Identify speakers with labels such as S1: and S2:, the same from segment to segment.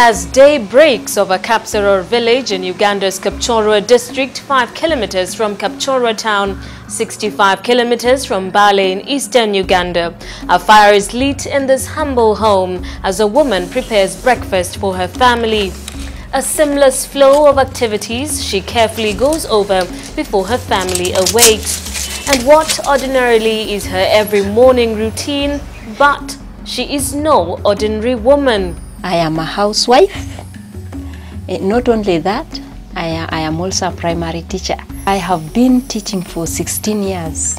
S1: As day breaks over Kapsaror village in Uganda's Kapchorwa district, 5 kilometers from Kapchorwa town, 65 kilometers from Mbale in eastern Uganda. A fire is lit in this humble home as a woman prepares breakfast for her family. A seamless flow of activities she carefully goes over before her family awakes. And what ordinarily is her every morning routine, but she is no ordinary woman.
S2: I am a housewife. And Not only that, I, I am also a primary teacher. I have been teaching for 16 years.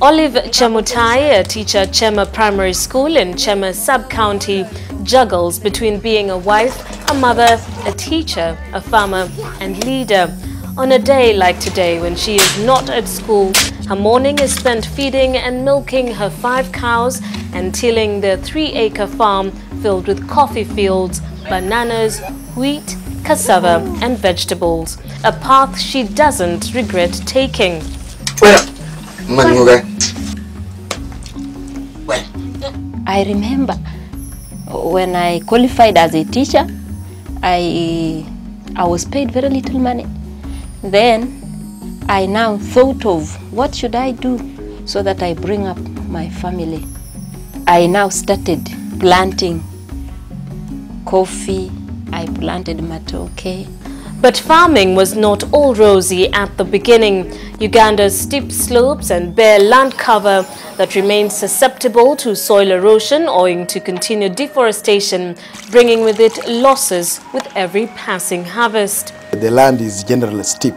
S1: Olive Chemutai, a teacher at Chema Primary School in Chema Sub-County, juggles between being a wife, a mother, a teacher, a farmer and leader. On a day like today when she is not at school, her morning is spent feeding and milking her five cows and tilling their three-acre farm filled with coffee fields, bananas, wheat, cassava and vegetables. A path she doesn't regret taking.
S3: Bueno, Manuga. Well,
S2: I remember when I qualified as a teacher, I, I was paid very little money. Then I now thought of what should I do so that I bring up my family. I now started planting coffee, I planted matoke,
S1: But farming was not all rosy at the beginning. Uganda's steep slopes and bare land cover that remained susceptible to soil erosion owing to continued deforestation, bringing with it losses with every passing harvest.
S4: The land is generally steep.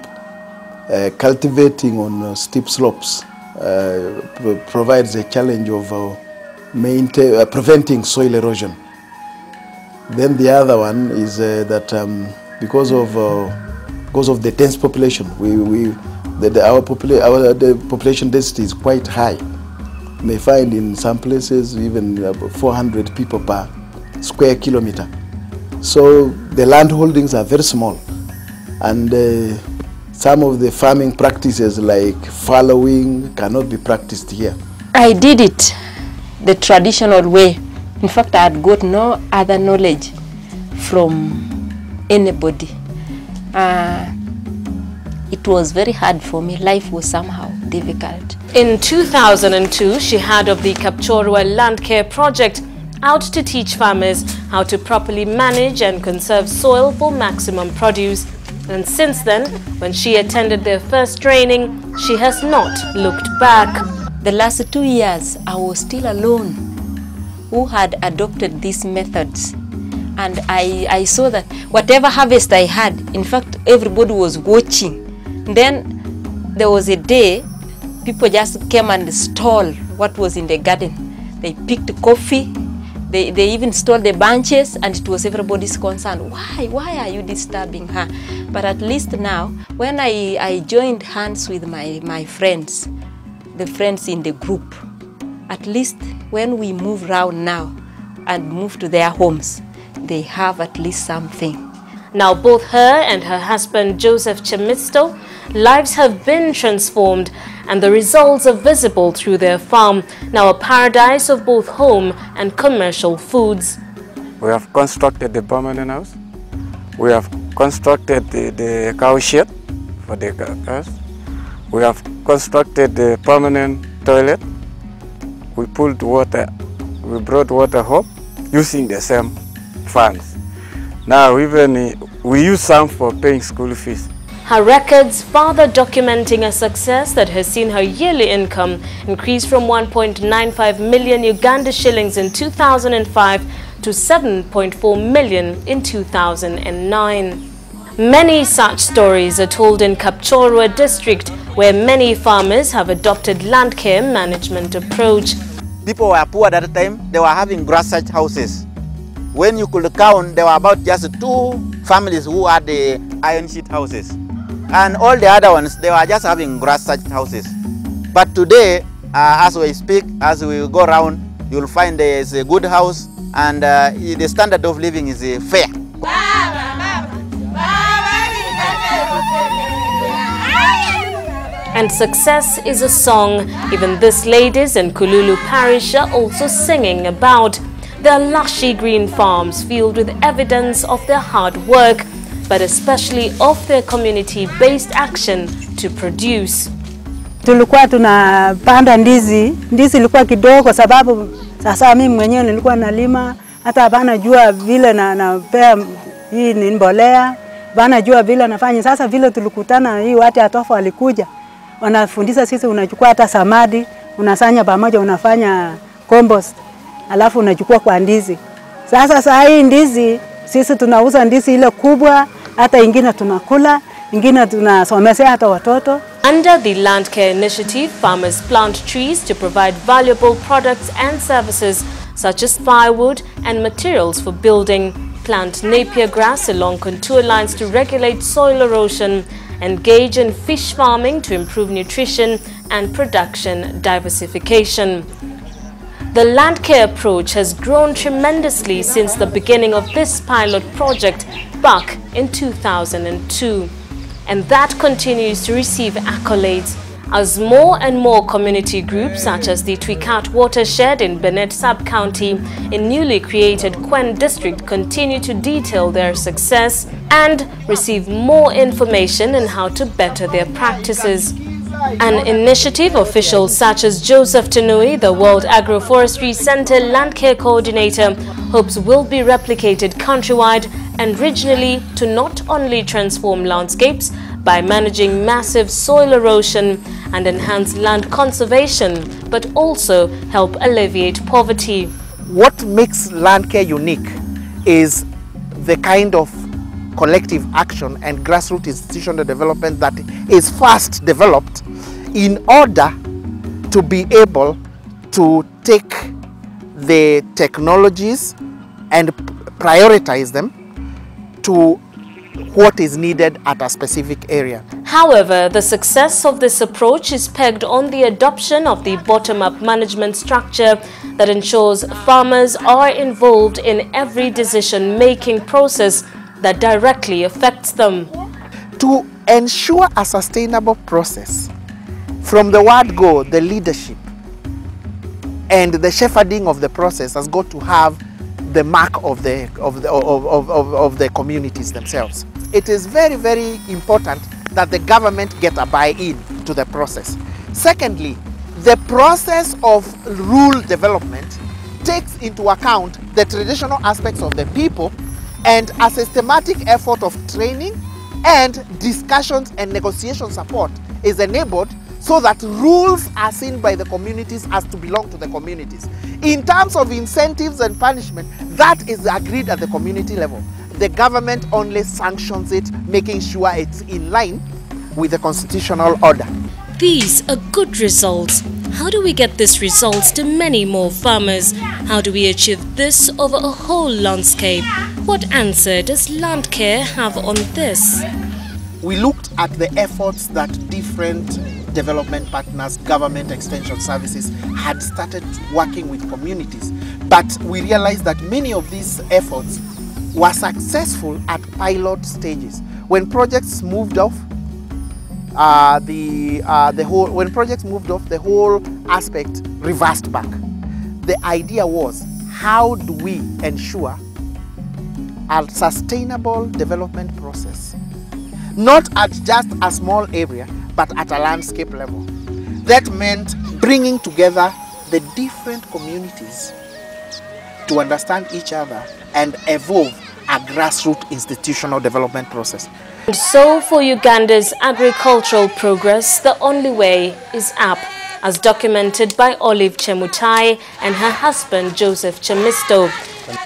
S4: Uh, cultivating on uh, steep slopes uh, provides a challenge of uh, uh, preventing soil erosion. Then the other one is uh, that um, because of uh, because of the dense population, we, we the, the, our, popula- our the population density is quite high. You may find in some places even 400 people per square kilometer. So the land holdings are very small, and uh, some of the farming practices like fallowing cannot be practiced here.
S2: I did it the traditional way. In fact, I had got no other knowledge from anybody. Uh, it was very hard for me. Life was somehow difficult.
S1: In 2002, she heard of the Kapchorwa Land Care Project out to teach farmers how to properly manage and conserve soil for maximum produce. And since then, when she attended their first training, she has not looked back.
S2: The last two years, I was still alone who had adopted these methods. And I, I saw that whatever harvest I had, in fact, everybody was watching. Then there was a day, people just came and stole what was in the garden. They picked coffee, they, they even stole the bunches, and it was everybody's concern. Why? Why are you disturbing her? But at least now, when I, I joined hands with my, my friends, the friends in the group, at least when we move around now and move to their homes, they have at least something.
S1: Now both her and her husband Joseph Chemisto lives have been transformed and the results are visible through their farm, now a paradise of both home and commercial foods.
S5: We have constructed the permanent house. We have constructed the, the cow shed for the cows. We have constructed the permanent toilet. We pulled water, we brought water home using the same funds. Now even uh, we use some for paying school fees.
S1: Her records further documenting a success that has seen her yearly income increase from 1.95 million Uganda shillings in 2005 to 7.4 million in 2009. Many such stories are told in Kapchorwa district where many farmers have adopted land care management approach.
S6: people were poor at that time. They were having grass thatch houses. When you could count, there were about just two families who had the iron sheet houses. And all the other ones, they were just having grass thatched houses. But today, uh, as we speak, as we go around, you'll find there is a good house and uh, the standard of living is uh, fair.
S1: And success is a song even this ladies in Kululu Parish are also singing about. Their lushy green farms filled with evidence of their hard work, but especially of their community-based action to produce.
S7: tulikuwa tunapanda ndizi. Ndizi ilikuwa kidogo, sababu sasa mimi mwenyewe nilikuwa nalima, hata hapana jua vile na napea hii ni mbolea, hapana jua vile anafanya. Sasa vile tulikutana, hii watu atofu walikuja wanafundisha sisi, unachukua hata samadi unasanya pamoja, unafanya compost, alafu unachukua kwa ndizi. Sasa saa hii ndizi sisi tunauza ndizi ile kubwa, hata ingine tunakula, ingine tunasomesea hata watoto.
S1: Under the Land Care Initiative, farmers plant trees to provide valuable products and services such as firewood and materials for building, plant napier grass along contour lines to regulate soil erosion, engage in fish farming to improve nutrition and production diversification. The land care approach has grown tremendously since the beginning of this pilot project back in 2002. And that continues to receive accolades as more and more community groups such as the Twikat Watershed in Benet Sub-County in newly created Kween District continue to detail their success and receive more information on how to better their practices. An initiative officials such as Joseph Tanui, the World Agroforestry Center Land Care Coordinator, hopes will be replicated countrywide and regionally to not only transform landscapes by managing massive soil erosion and enhance land conservation, but also help alleviate poverty.
S8: what makes land care unique is the kind of collective action and grassroots institutional development that is fast developed in order to be able to take the technologies and prioritize them to what is needed at a specific area.
S1: However, the success of this approach is pegged on the adoption of the bottom-up management structure that ensures farmers are involved in every decision-making process that directly affects them.
S8: to ensure a sustainable process from the word go the leadership and the shepherding of the process has got to have the mark of the of the of, of, of, of the communities themselves. It is very very important that the government get a buy-in to the process. Secondly the process of rule development takes into account the traditional aspects of the people and a systematic effort of training and discussions and negotiation support is enabled so that rules are seen by the communities as to belong to the communities. In terms of incentives and punishment, that is agreed at the community level. The government only sanctions it, making sure it's in line with the constitutional order.
S1: These are good results. How do we get these results to many more farmers? How do we achieve this over a whole landscape? What answer does Landcare have on this?
S8: we looked at the efforts that different development partners, government extension services had started working with communities. But we realized that many of these efforts were successful at pilot stages. When projects moved off, uh, the, uh, the whole, when projects moved off, the whole aspect reversed back. The idea was, how do we ensure a sustainable development process not at just a small area, but at a landscape level. That meant bringing together the different communities to understand each other and evolve a grassroots institutional development process.
S1: And so for Uganda's agricultural progress, the only way is up, as documented by Olive Chemutai and her husband Joseph Chemisto,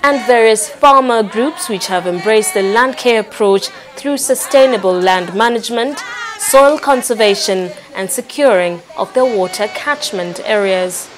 S1: and various farmer groups which have embraced the land care approach through sustainable land management, soil conservation and securing of their water catchment areas.